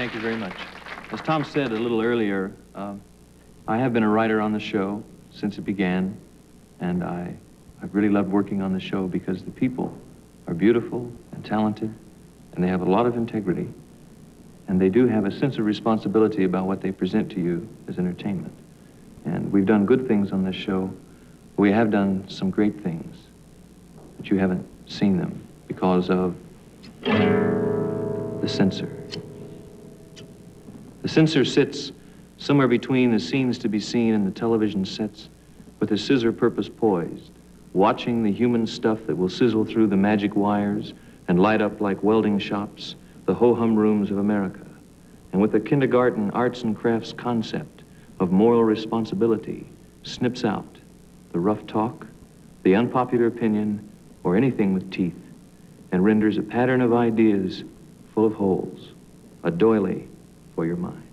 Thank you very much. As Tom said a little earlier, uh, I have been a writer on the show since it began, and I, I've really loved working on the show because the people are beautiful and talented, and they have a lot of integrity, and they do have a sense of responsibility about what they present to you as entertainment. And we've done good things on this show. We have done some great things, but you haven't seen them because of the censor. The censor sits somewhere between the scenes to be seen and the television sets with his scissor purpose poised, watching the human stuff that will sizzle through the magic wires and light up like welding shops the ho-hum rooms of America. And with the kindergarten arts and crafts concept of moral responsibility, snips out the rough talk, the unpopular opinion, or anything with teeth, and renders a pattern of ideas full of holes, a doily for your mind.